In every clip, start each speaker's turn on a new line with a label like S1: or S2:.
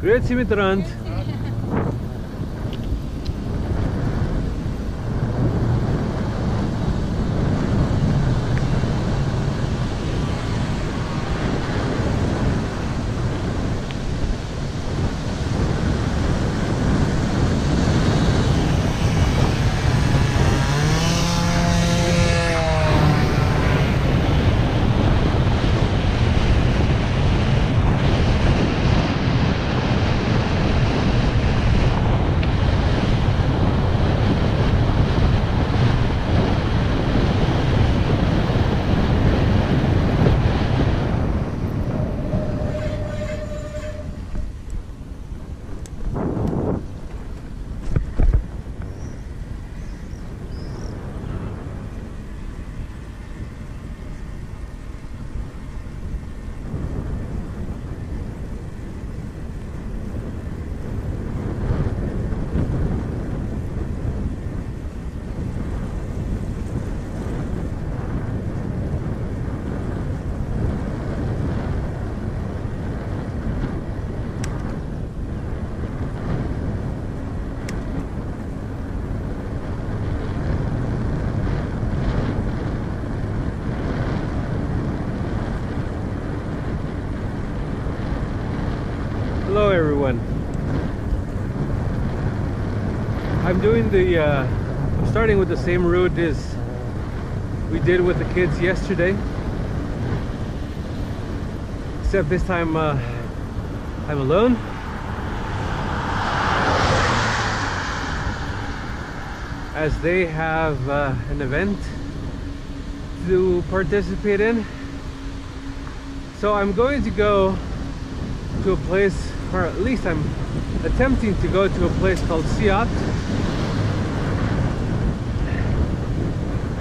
S1: Grüezi miteinander. Hello everyone. I'm doing the, uh, starting with the same route as we did with the kids yesterday. Except this time uh, I'm alone. As they have uh, an event to participate in. So I'm going to go to a place, or at least I'm attempting to go to a place called Siat.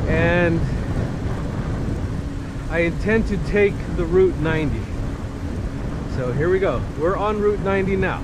S1: And I intend to take the Route 90. So here we go. We're on Route 90 now.